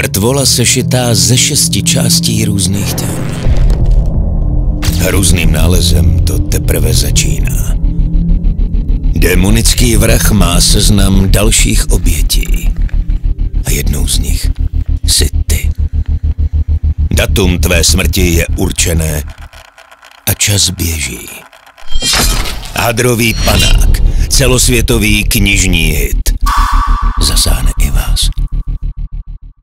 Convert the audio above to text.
Mrtvola sešitá ze šesti částí různých těl. Hrůzným nálezem to teprve začíná. Demonický vrah má seznam dalších obětí. A jednou z nich jsi ty. Datum tvé smrti je určené a čas běží. Hadrový panák, celosvětový knižní hit.